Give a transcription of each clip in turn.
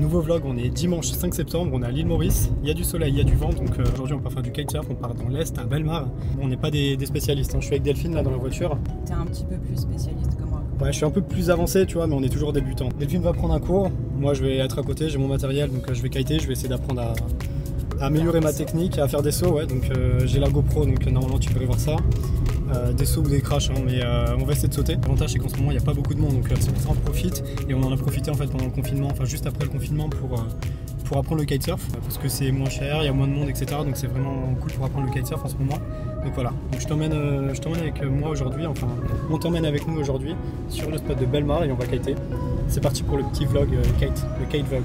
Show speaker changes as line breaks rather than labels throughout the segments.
Nouveau vlog, on est dimanche 5 septembre, on est à l'île Maurice, il y a du soleil, il y a du vent, donc euh, aujourd'hui on va faire du kitesurf, on part dans l'Est, à Belmar. Bon, on n'est pas des, des spécialistes, hein. je suis avec Delphine là dans la voiture.
T'es un petit peu plus spécialiste que moi.
Ouais, je suis un peu plus avancé, tu vois, mais on est toujours débutant. Delphine va prendre un cours, moi je vais être à côté, j'ai mon matériel, donc euh, je vais kiter, je vais essayer d'apprendre à, à améliorer ma technique, à faire des sauts, ouais, donc euh, j'ai la GoPro, donc normalement tu peux voir ça. Euh, des sauts ou des crashs, hein, mais euh, on va essayer de sauter. L'avantage c'est qu'en ce moment il n'y a pas beaucoup de monde, donc c'est pour ça on profite et on en a profité en fait pendant le confinement, enfin juste après le confinement pour, euh, pour apprendre le kitesurf parce que c'est moins cher, il y a moins de monde, etc. Donc c'est vraiment cool pour apprendre le kitesurf en ce moment. Donc voilà, donc je t'emmène avec moi aujourd'hui, enfin on t'emmène avec nous aujourd'hui sur le spot de Belmar et on va kiter. C'est parti pour le petit vlog kite, le kite vlog.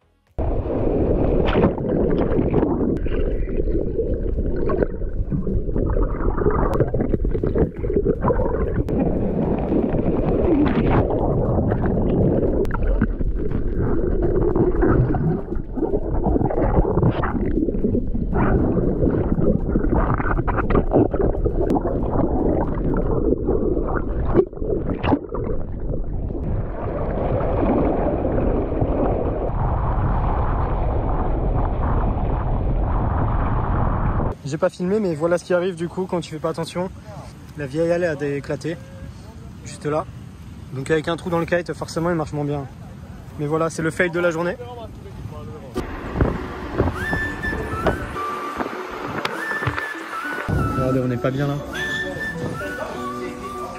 J'ai pas filmé, mais voilà ce qui arrive du coup quand tu fais pas attention. La vieille allée a éclaté, juste là. Donc avec un trou dans le kite, forcément il marche moins bien. Mais voilà, c'est le fail de la journée. Regardez, on n'est pas bien là.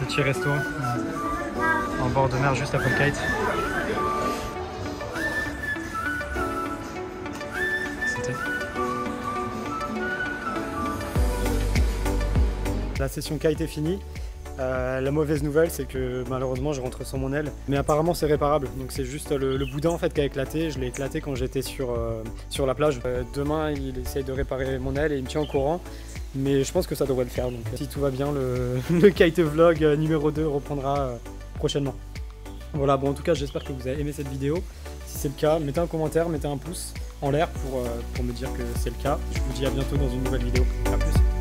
Petit resto en bord de mer juste après le kite. La session kite est finie. Euh, la mauvaise nouvelle, c'est que malheureusement, je rentre sans mon aile. Mais apparemment, c'est réparable. Donc, c'est juste le, boudin en fait qui a éclaté. Je l'ai éclaté quand j'étais sur, euh, la plage. Euh, demain, il essaye de réparer mon aile et il me tient au courant. Mais je pense que ça devrait le faire. Donc, si tout va bien, le, kite vlog numéro 2 reprendra prochainement. Voilà, bon, en tout cas, j'espère que vous avez aimé cette vidéo. Si c'est le cas, mettez un commentaire, mettez un pouce en l'air pour, pour me dire que c'est le cas. Je vous dis à bientôt dans une nouvelle vidéo. A plus.